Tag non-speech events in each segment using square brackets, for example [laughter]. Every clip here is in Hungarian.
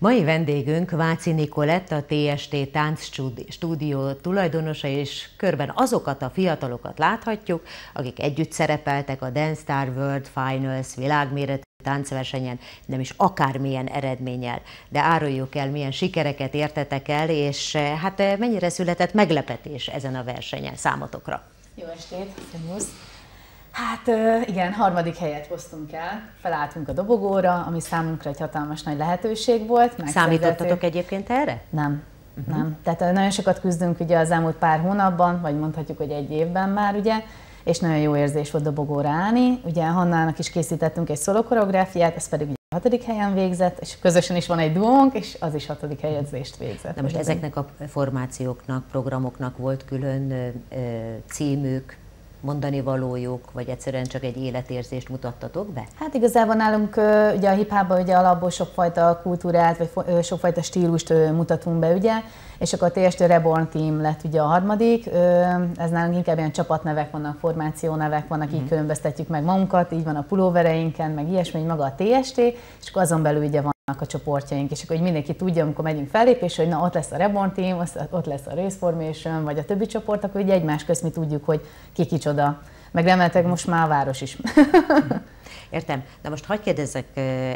Mai vendégünk Váci Nikolett, a TST Tánc Stúdió tulajdonosa, és körben azokat a fiatalokat láthatjuk, akik együtt szerepeltek a Dance Star World Finals világméretű táncversenyen, nem is akármilyen eredménnyel. De áruljuk el, milyen sikereket értetek el, és hát mennyire született meglepetés ezen a versenyen számotokra. Jó estét, szervusz! Hát igen, harmadik helyet hoztunk el, felálltunk a dobogóra, ami számunkra egy hatalmas nagy lehetőség volt. Számítottatok egyébként erre? Nem. Uh-huh. Nem. Tehát nagyon sokat küzdünk ugye az elmúlt pár hónapban, vagy mondhatjuk, hogy egy évben már ugye, és nagyon jó érzés volt dobogóra állni. Ugye Hannának is készítettünk egy szolokoreográfiát, ez pedig a hatodik helyen végzett, és közösen is van egy duónk, és az is hatodik helyezést végzett. De most ezeknek a formációknak, programoknak volt külön ö, címük, mondani valójuk, vagy egyszerűen csak egy életérzést mutattatok be? Hát igazából nálunk ugye a hip ugye alapból sokfajta kultúrát, vagy sokfajta stílust mutatunk be, ugye, és akkor a TST Reborn Team lett ugye a harmadik, ez nálunk inkább ilyen csapatnevek vannak, formációnevek vannak, így mm. különböztetjük meg magunkat, így van a pulóvereinken, meg ilyesmi, maga a TST, és akkor azon belül ugye van a csoportjaink, és akkor hogy mindenki tudja, amikor megyünk fellépés, hogy na ott lesz a Reborn Team, ott lesz a Race Formation, vagy a többi csoport, akkor ugye egymás közt mi tudjuk, hogy ki kicsoda. Meg most már a város is. [laughs] Értem. De most hagyd kérdezzek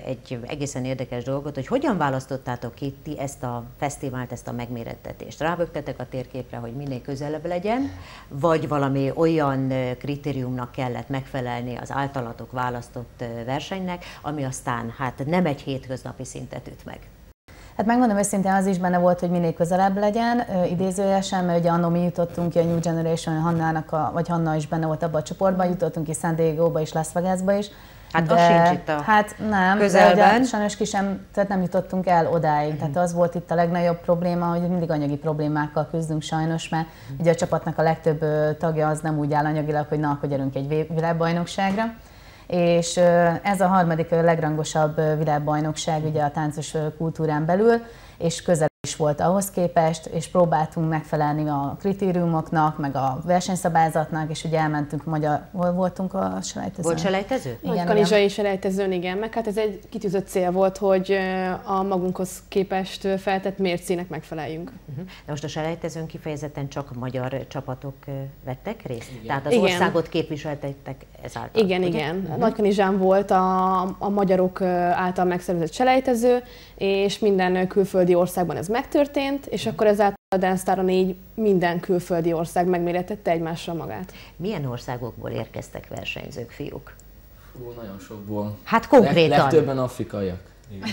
egy egészen érdekes dolgot, hogy hogyan választottátok ki ti ezt a fesztivált, ezt a megmérettetést? Rábögtetek a térképre, hogy minél közelebb legyen, vagy valami olyan kritériumnak kellett megfelelni az általatok választott versenynek, ami aztán hát nem egy hétköznapi szintet üt meg? Hát megmondom őszintén, az is benne volt, hogy minél közelebb legyen, idézőjesen, mert ugye annó mi jutottunk ki a New Generation Hannának, a, vagy Hanna is benne volt abban a csoportban, jutottunk ki San Diego-ba és Las Vegasba is, Hát de, az sincs itt a Hát nem, közelben. de sajnos ki sem, tehát nem jutottunk el odáig. Mm. Tehát az volt itt a legnagyobb probléma, hogy mindig anyagi problémákkal küzdünk sajnos, mert mm. ugye a csapatnak a legtöbb tagja az nem úgy áll anyagilag, hogy na, akkor gyerünk egy világbajnokságra. És ez a harmadik legrangosabb világbajnokság ugye a táncos kultúrán belül, és közel is volt ahhoz képest, és próbáltunk megfelelni a kritériumoknak, meg a versenyszabályzatnak, és ugye elmentünk magyar, hol voltunk a selejtezőn? Volt selejtező? Igen, Kanizsai selejtezőn, igen, meg hát ez egy kitűzött cél volt, hogy a magunkhoz képest feltett mércének megfeleljünk. Uh-huh. De most a selejtezőn kifejezetten csak magyar csapatok vettek részt? Igen. Tehát az igen. országot képviseltettek ezáltal? Igen, ugye? igen. Uh-huh. Nagykanizsán volt a, a magyarok által megszervezett selejtező, és minden külföldi országban ez megtörtént, és akkor ezáltal a Dance négy minden külföldi ország megméretette egymásra magát. Milyen országokból érkeztek versenyzők, fiúk? Fú, nagyon sokból. Hát konkrétan. Leg, legtöbben afrikaiak.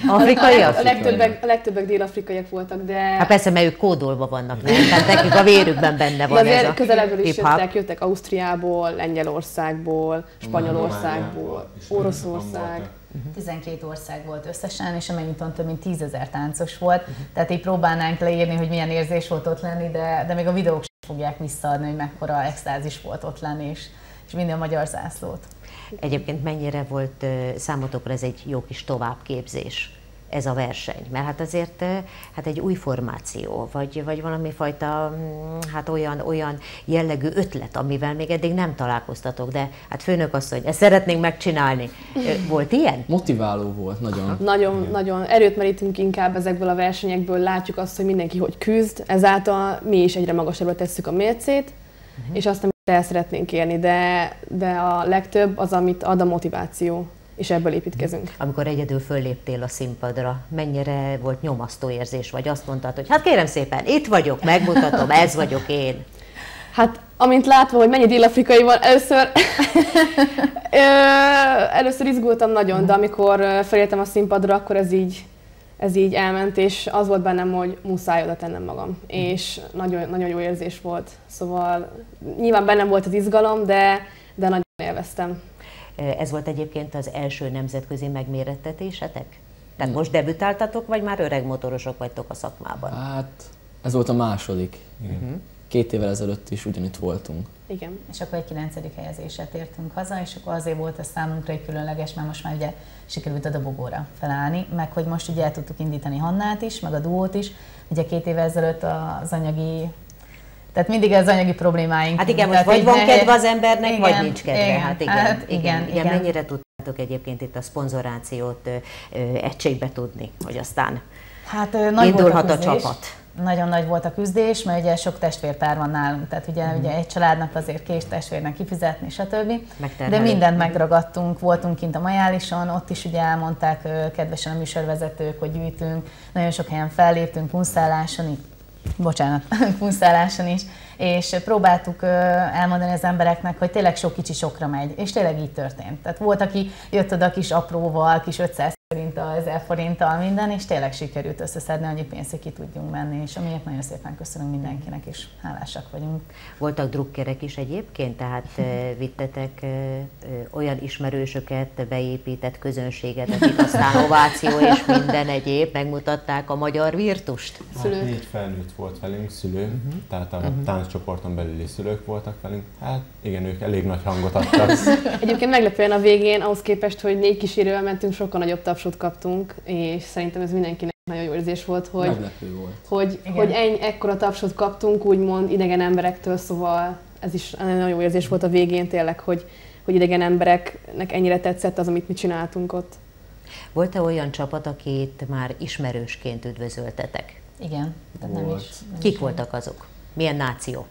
Afrikaiak? A legtöbbek, a legtöbbek dél-afrikaiak voltak, de... Hát persze, mert ők kódolva vannak, nem? Tehát nekik a vérükben benne van de ez a közelebbről is jöttek, jöttek Ausztriából, Lengyelországból, Spanyolországból, Oroszország. 12 ország volt összesen, és amennyit több mint 10 ezer táncos volt. Uh-huh. Tehát így próbálnánk leírni, hogy milyen érzés volt ott lenni, de, de még a videók sem fogják visszaadni, hogy mekkora extázis volt ott lenni, és, és minden magyar zászlót. Egyébként mennyire volt számotokra ez egy jó kis továbbképzés? Ez a verseny? Mert hát azért hát egy új formáció, vagy, vagy valami fajta mm, hát olyan, olyan jellegű ötlet, amivel még eddig nem találkoztatok, de hát főnök asszony, ezt szeretnénk megcsinálni. Volt ilyen? Motiváló volt, nagyon. Nagyon, Igen. nagyon erőt merítünk inkább ezekből a versenyekből, látjuk azt, hogy mindenki hogy küzd, ezáltal mi is egyre magasabbra tesszük a mércét, uh-huh. és azt, amit el szeretnénk érni, de, de a legtöbb az, amit ad a motiváció és ebből építkezünk. Amikor egyedül fölléptél a színpadra, mennyire volt nyomasztó érzés, vagy azt mondtad, hogy hát kérem szépen, itt vagyok, megmutatom, ez vagyok én. Hát, amint látva, hogy mennyi dél-afrikai van, először, [laughs] először izgultam nagyon, de amikor feléltem a színpadra, akkor ez így, ez így elment, és az volt bennem, hogy muszáj oda tennem magam. És nagyon, nagyon jó érzés volt. Szóval nyilván bennem volt az izgalom, de, de nagyon élveztem. Ez volt egyébként az első nemzetközi megmérettetésetek? Tehát most debütáltatok, vagy már öreg motorosok vagytok a szakmában? Hát, ez volt a második. Uh-huh. Két évvel ezelőtt is ugyanitt voltunk. Igen. És akkor egy kilencedik helyezésre tértünk haza, és akkor azért volt ez számunkra egy különleges, mert most már ugye sikerült a dobogóra felállni, meg hogy most ugye el tudtuk indítani Hannát is, meg a duót is. Ugye két évvel ezelőtt az anyagi tehát mindig az anyagi problémáink. Hát igen, most vagy van nehéz... kedve az embernek, igen, vagy nincs kedve. Igen, hát igen, hát igen, igen, igen. Mennyire tudtátok egyébként itt a szponzorációt ö, ö, egységbe tudni, hogy aztán Hát nagy indulhat a, a, csapat? Nagyon nagy volt a küzdés, mert ugye sok testvérpár van nálunk, tehát ugye, mm. ugye egy családnak azért kés testvérnek kifizetni, stb. De mindent megragadtunk, voltunk kint a Majálison, ott is ugye elmondták kedvesen a műsorvezetők, hogy gyűjtünk, nagyon sok helyen felléptünk, punszálláson, bocsánat, [laughs] punszálláson is, és próbáltuk elmondani az embereknek, hogy tényleg sok kicsi sokra megy, és tényleg így történt. Tehát volt, aki jött oda kis apróval, kis 500 forinttal, 1000 forinttal minden, és tényleg sikerült összeszedni annyi pénzt, hogy ki tudjunk menni, és amiért nagyon szépen köszönünk mindenkinek, és hálásak vagyunk. Voltak drukkerek is egyébként, tehát [laughs] vittetek olyan ismerősöket, beépített közönséget, akik aztán ováció és minden egyéb megmutatták a magyar virtust? Hát négy felnőtt volt velünk, szülő, uh-huh. tehát a uh-huh. tánccsoporton belüli szülők voltak velünk. Hát igen, ők elég nagy hangot adtak. [laughs] Egyébként meglepően a végén, ahhoz képest, hogy négy kísérővel mentünk, sokkal nagyobb tapsot kaptunk, és szerintem ez mindenkinek nagyon jó érzés volt, hogy, volt. hogy, hogy ennyi, ekkora tapsot kaptunk, úgymond idegen emberektől, szóval ez is nagyon jó érzés volt a végén tényleg, hogy, hogy idegen embereknek ennyire tetszett az, amit mi csináltunk ott. Volt-e olyan csapat, akit már ismerősként üdvözöltetek? Igen. Volt. Nem is, nem Kik is voltak azok? Milyen náció?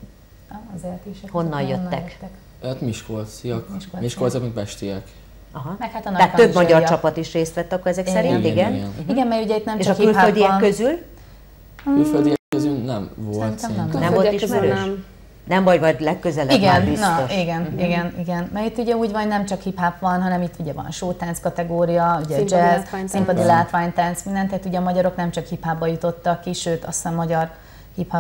Az eltések. Honnan jöttek? jöttek? Hát Miskolciak. Miskolciak, Miskolciak mint Pestiek. Aha. Meg hát a Tehát több magyar csapat is részt vett akkor ezek igen. szerint, igen? Igen, igen. igen mert ugye itt nem És csak a külföldiek közül? Külföldiek közül nem volt. Nem, nem volt ismerős? Nem. Nem baj, vagy legközelebb igen, már biztos. Na, igen, uh-huh. igen, igen. Mert itt ugye úgy van, nem csak hip-hop van, hanem itt ugye van showtánc kategória, ugye színpadi jazz, színpadi látványtánc, minden. Tehát ugye a magyarok nem csak hip jutottak ki, sőt azt hiszem magyar hip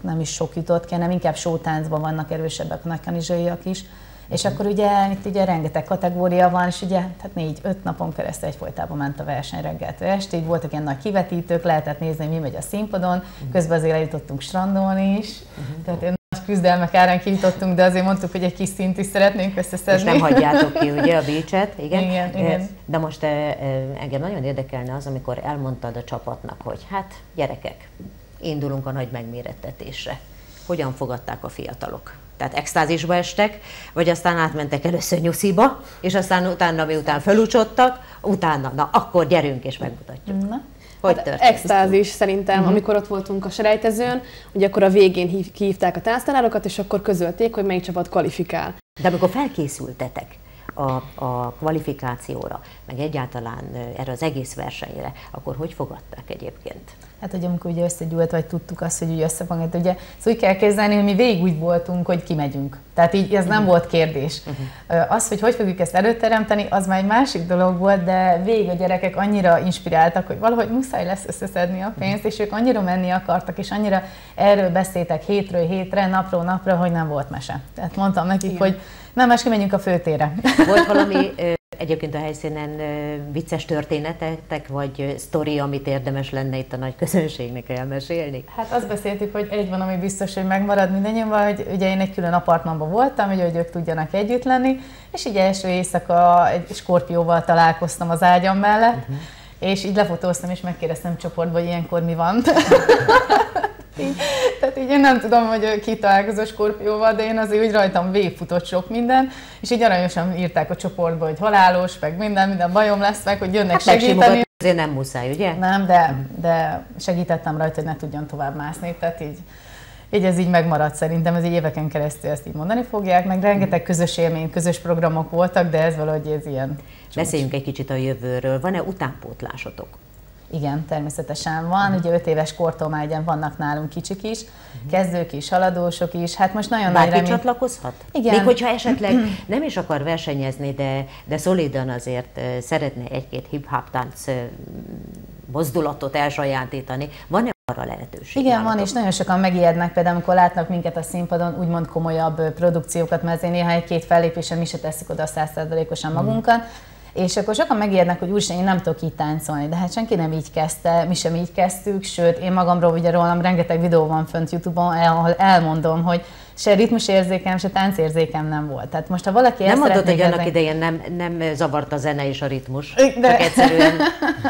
nem is sok jutott ki, hanem inkább showtáncban vannak erősebbek a nagykanizsaiak is. És akkor ugye itt ugye rengeteg kategória van, és ugye hát négy-öt napon keresztül egyfolytában ment a verseny reggeltől estig, voltak ilyen nagy kivetítők, lehetett nézni, mi megy a színpadon, uh-huh. közben azért eljutottunk strandolni is, uh-huh. tehát nagy küzdelmek árán kijutottunk, de azért mondtuk, hogy egy kis szint is szeretnénk összeszedni. És nem hagyjátok ki ugye a beachet, igen? Igen, igen. De most engem nagyon érdekelne az, amikor elmondtad a csapatnak, hogy hát gyerekek, indulunk a nagy megmérettetésre. Hogyan fogadták a fiatalok? Tehát extázisba estek, vagy aztán átmentek először nyusziba, és aztán utána, miután felúcsottak, utána, na akkor gyerünk és megmutatjuk. Na. Hogy hát? Extázis szerintem, uh-huh. amikor ott voltunk a selejtezőn, hogy akkor a végén hív, kihívták a tánctanárokat, és akkor közölték, hogy melyik csapat kvalifikál. De amikor felkészültetek, a, a kvalifikációra, meg egyáltalán erre az egész versenyre, akkor hogy fogadták egyébként? Hát, hogy amikor ugye összegyűlt, vagy tudtuk azt, hogy ugye összefogunk, ugye ezt úgy kell képzelni, hogy mi végig úgy voltunk, hogy kimegyünk. Tehát így ez nem uh-huh. volt kérdés. Uh-huh. Az, hogy hogy fogjuk ezt előteremteni, az már egy másik dolog volt, de végig a gyerekek annyira inspiráltak, hogy valahogy muszáj lesz összeszedni a pénzt, és ők annyira menni akartak, és annyira erről beszéltek hétről hétre, napról napra, hogy nem volt mese. Tehát mondtam nekik, Igen. hogy nem, más kimegyünk a főtére. Volt valami [laughs] Egyébként a helyszínen vicces történetek, vagy sztori, amit érdemes lenne itt a nagy közönségnek elmesélni? Hát azt beszéltük, hogy egy van, ami biztos, hogy megmarad mindannyian, hogy ugye én egy külön apartmanban voltam, hogy ők tudjanak együtt lenni, és így első éjszaka egy skorpióval találkoztam az ágyam mellett, uh-huh. és így lefotóztam, és megkérdeztem csoportban, hogy ilyenkor mi van. [laughs] így, [laughs] tehát így én nem tudom, hogy ki találkozó skorpióval, de én azért úgy rajtam végfutott sok minden, és így aranyosan írták a csoportba, hogy halálos, meg minden, minden bajom lesz, meg hogy jönnek hát segíteni. Azért nem muszáj, ugye? Nem, de, de segítettem rajta, hogy ne tudjon tovább mászni, tehát így így ez így megmaradt szerintem, ez így éveken keresztül ezt így mondani fogják, meg rengeteg közös élmény, közös programok voltak, de ez valahogy ez ilyen csúcs. Beszéljünk egy kicsit a jövőről. Van-e utánpótlásotok? Igen, természetesen van. Ugye 5 éves kortól már ugye vannak nálunk kicsik is, kezdők is, haladósok is. Hát most nagyon Bárki nagy remény... csatlakozhat? Igen. Még hogyha esetleg [clears throat] nem is akar versenyezni, de, de szolidan azért szeretne egy-két hip-hop tánc mozdulatot elsajátítani, van-e arra lehetőség? Igen, van, és nagyon sokan megijednek, például amikor látnak minket a színpadon, úgymond komolyabb produkciókat, mert azért néha egy-két fellépésen mi se teszik oda százszerzalékosan magunkat, mm és akkor sokan megérnek, hogy úristen, én nem tudok így táncolni, de hát senki nem így kezdte, mi sem így kezdtük, sőt, én magamról ugye rólam rengeteg videó van fönt YouTube-on, ahol elmondom, hogy se ritmusérzékem, se táncérzékem nem volt. Tehát most, ha valaki Nem mondod, hogy annak idején nem, nem zavart a zene és a ritmus, de... csak egyszerűen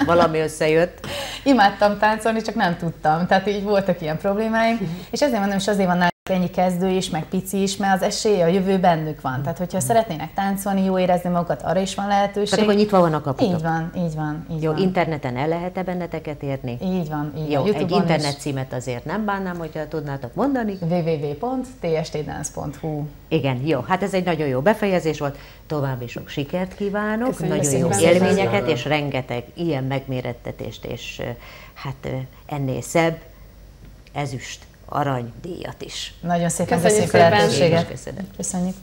valami összejött. [laughs] Imádtam táncolni, csak nem tudtam. Tehát így voltak ilyen problémáim, és ezért mondom, és azért van ennyi kezdő is, meg pici is, mert az esély a jövő bennük van. Tehát, hogyha szeretnének táncolni, jó érezni magukat, arra is van lehetőség. Tehát akkor nyitva van a kaputok. Így van, így van. Így Jó, van. interneten el lehet-e benneteket érni? Így van, így Jó, van. egy YouTube-on internet is címet azért nem bánnám, hogyha tudnátok mondani. www.tstdance.hu Igen, jó, hát ez egy nagyon jó befejezés volt. További sok sikert kívánok, Köszönjük nagyon jó szépen. élményeket, és rengeteg ilyen megmérettetést, és hát ennél szebb ezüst, arany díjat is. Nagyon szépen Köszönjük köszönjük a lehetőséget. Köszönjük.